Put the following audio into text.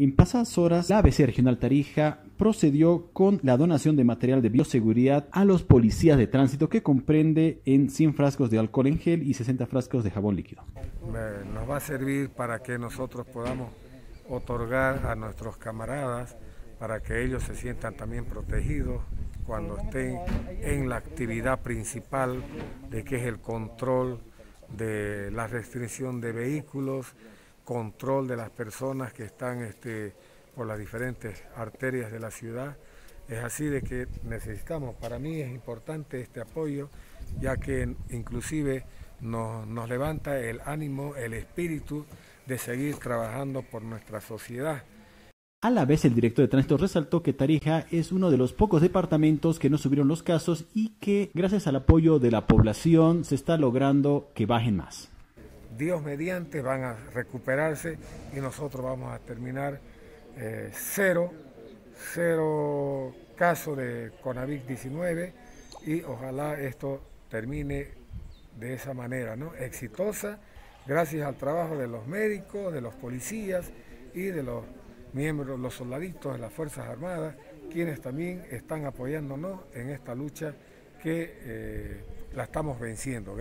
En pasadas horas, la ABC Regional Tarija procedió con la donación de material de bioseguridad a los policías de tránsito que comprende en 100 frascos de alcohol en gel y 60 frascos de jabón líquido. Nos va a servir para que nosotros podamos otorgar a nuestros camaradas para que ellos se sientan también protegidos cuando estén en la actividad principal de que es el control de la restricción de vehículos, control de las personas que están este, por las diferentes arterias de la ciudad. Es así de que necesitamos, para mí es importante este apoyo, ya que inclusive nos, nos levanta el ánimo, el espíritu de seguir trabajando por nuestra sociedad. A la vez, el director de tránsito resaltó que Tarija es uno de los pocos departamentos que no subieron los casos y que, gracias al apoyo de la población, se está logrando que bajen más. Dios mediante van a recuperarse y nosotros vamos a terminar eh, cero, cero casos de Conavic-19 y ojalá esto termine de esa manera, ¿no? Exitosa, gracias al trabajo de los médicos, de los policías y de los miembros, los soldaditos de las Fuerzas Armadas, quienes también están apoyándonos en esta lucha que eh, la estamos venciendo.